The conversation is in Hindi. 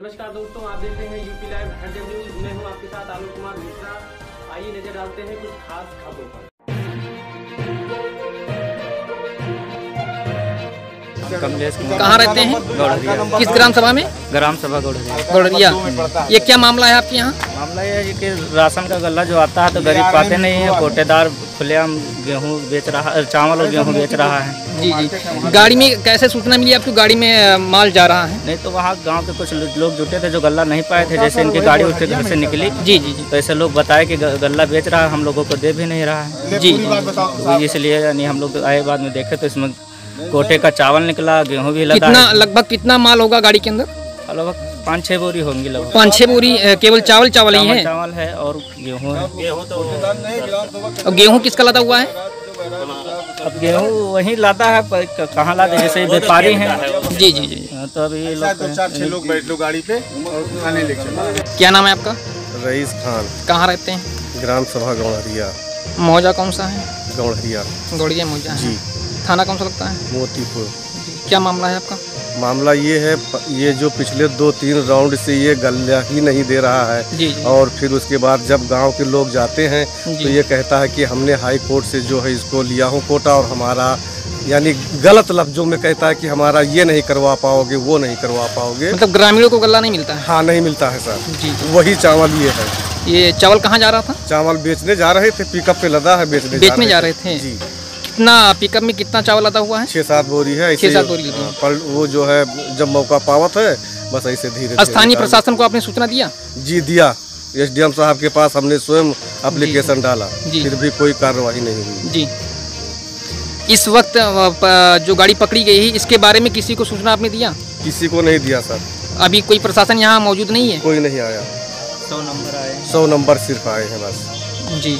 नमस्कार दोस्तों आप देख रहे हैं यूपी लाइव हरदम न्यूज़ मैं हूँ आपके साथ आलोक कुमार मिश्रा। आइए नज़र डालते हैं कुछ खास खबरों पर। कमलेश कहाँ रहते हैं? किस ग्राम सभा में? ग्राम सभा गौड़रिया। गौड़रिया। ये क्या मामला है आपके यहाँ? मामला ये है कि राशन का गल्ला जो आता है तो गरीब पाते नहीं है कोटेदार खुलेआम गेहूँ बेच रहा चावल और गेहूँ बेच रहा है। जी जी। गाड़ी में कैसे सूचना मिली आपको? गाड़ी में माल जा रहा है। नहीं तो वहाँ गाँव के कुछ लोग जुटे थे जो गल्ला नहीं पाए थे जैसे इनकी गाड़ी उसके घर से निकली। जी जी जी। तो ऐसे लोग बताए कि ग- गल्ला बेच रहा है हम लोगों को दे भी नहीं रहा है। जी। तो इसलिए यानी हम लोग आए बाद में देखे तो इसमें कोटे का चावल निकला गेहूँ भी लगा कितना लगभग कितना माल होगा गाड़ी के अंदर? लगभग पाँच छः बोरी होंगी लगभग। पाँच छः बोरी केवल चावल चावल ही है? चावल है और गेहूँ है। और गेहूँ किसका लदा हुआ है। अब गेहूँ वहीं लाता है पर कहाँ लाते जैसे व्यापारी हैं। जी जी जी। हाँ, तो अभी ये लोग छह लोग बैठ लो गाड़ी पे और खाने लेके क्या नाम है आपका? रईस खान। कहाँ रहते हैं? ग्राम सभा गौड़िया मौजा कौन सा है? गौड़िया गौड़िया मौजा है। जी। थाना कौन सा लगता है? मोतीपुर। क्या मामला है आपका? मामला ये है ये जो पिछले दो तीन राउंड से ये गल्ला ही नहीं दे रहा है। जी जी। और फिर उसके बाद जब गाँव के लोग जाते हैं तो ये कहता है कि हमने हाई कोर्ट से जो है इसको लिया हूँ कोटा और हमारा यानी गलत लफ्जों में कहता है कि हमारा ये नहीं करवा पाओगे वो नहीं करवा पाओगे। मतलब ग्रामीणों को गल्ला नहीं मिलता है? हाँ नहीं मिलता है सर। जी जी। वही चावल ये है। ये चावल कहाँ जा रहा था? चावल बेचने जा रहे थे पिकअप पे लदा है बेचने बेचने जा रहे थे। जी। कितना पिकअप में कितना चावल लदा हुआ है? छः सात बोरी है ऐसे छः सात बोरी। हाँ, पर वो जो है जब मौका पावत है बस ऐसे धीरे स्थानीय प्रशासन को आपने सूचना दिया? जी दिया। एसडीएम साहब के पास हमने स्वयं एप्लीकेशन डाला। फिर भी कोई कार्रवाई नहीं हुई। जी। इस वक्त जो गाड़ी पकड़ी गई है इसके बारे में किसी को सूचना आपने दिया? किसी को नहीं दिया सर। अभी कोई प्रशासन यहाँ मौजूद नहीं है? कोई नहीं आया। सौ नंबर आए सौ नंबर सिर्फ़ आए हैं बस। जी।